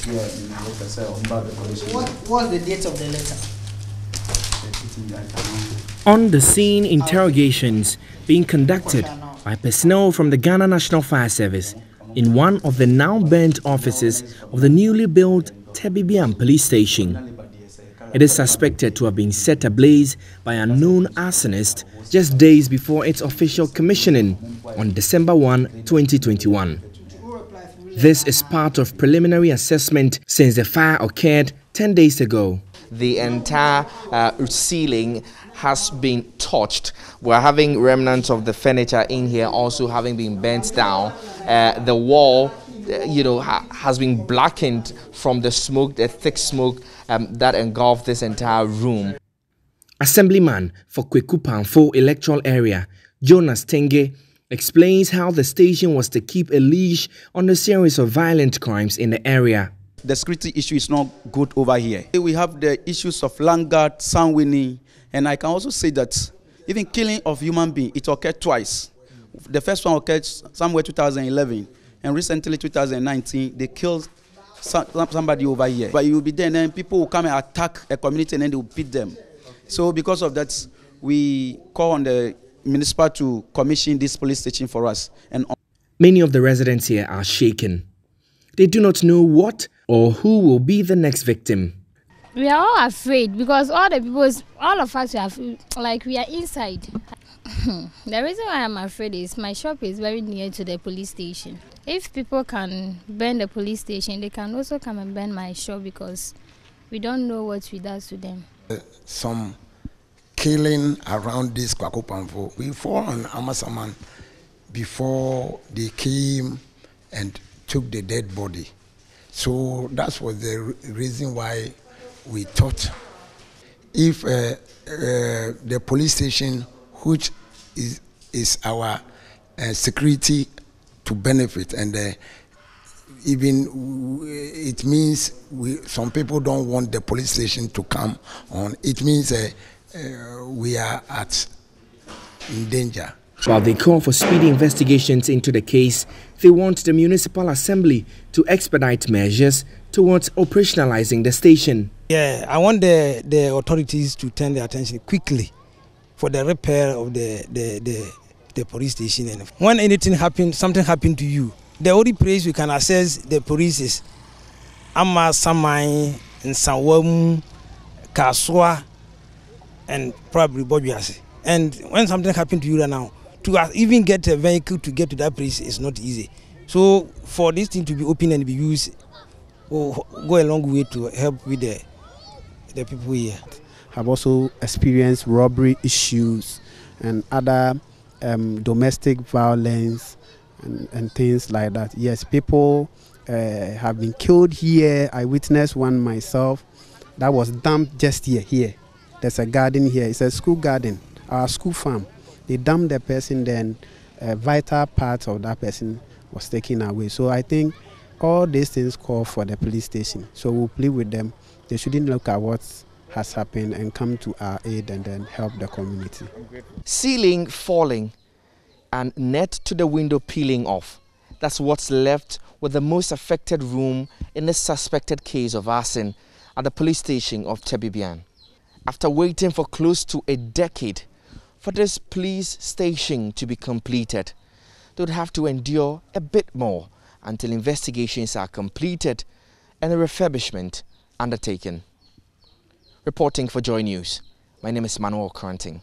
What was the date of the letter? On the scene, interrogations being conducted by personnel from the Ghana National Fire Service in one of the now burnt offices of the newly built Tenbibian police station. It is suspected to have been set ablaze by a known arsonist just days before its official commissioning on December 1, 2021. This is part of preliminary assessment since the fire occurred 10 days ago. The entire uh, ceiling has been touched. We're having remnants of the furniture in here also having been bent down. Uh, the wall, uh, you know, ha has been blackened from the smoke, the thick smoke um, that engulfed this entire room. Assemblyman for Kweku Pamfo electoral area, Jonas Tenge, explains how the station was to keep a leash on a series of violent crimes in the area. The security issue is not good over here. We have the issues of Langard, winning, and I can also say that even killing of human being, it occurred twice. The first one occurred somewhere 2011, and recently 2019, they killed somebody over here. But you will be there, and then people will come and attack a community, and then they will beat them. So because of that, we call on the municipal to commission this police station for us. And many of the residents here are shaken. They do not know what or who will be the next victim. We are all afraid because all the people, all of us, are like we are inside. the reason why I'm afraid is my shop is very near to the police station. If people can burn the police station, they can also come and burn my shop because we don't know what we does to them. Uh, some killing around this Kwakopamfo. We fall on Amasaman before they came and took the dead body. So that was the reason why we thought if uh, uh, the police station, which is, is our uh, security to benefit, and uh, even it means we, some people don't want the police station to come on. It means uh, we are at in danger. While they call for speedy investigations into the case, they want the Municipal Assembly to expedite measures towards operationalizing the station. Yeah, I want the, the authorities to turn their attention quickly for the repair of the, the, the, the police station. And when anything happens, something happened to you, the only place we can access the police is Amasaman, Nsawam, Kaswa, and probably Bojuase. And when something happened to you right now, to even get a vehicle to get to that place is not easy. So for this thing to be open and be used, will go a long way to help with the the people here. Have also experienced robbery issues and other um, domestic violence and, and, things like that. Yes, people uh, have been killed here. I witnessed one myself that was dumped just here. Here, there's a garden here. It's a school garden, our school farm. They dumped the person, then a vital part of that person was taken away. So I think all these things call for the police station. So we'll plead with them. They shouldn't look at what has happened and come to our aid and then help the community. Ceiling falling and net to the window peeling off. That's what's left with the most affected room in the suspected case of arson at the police station of Tenbibian after waiting for close to a decade for this police station to be completed. They would have to endure a bit more until investigations are completed and a refurbishment undertaken. Reporting for Joy News, my name is Manuel Cranting.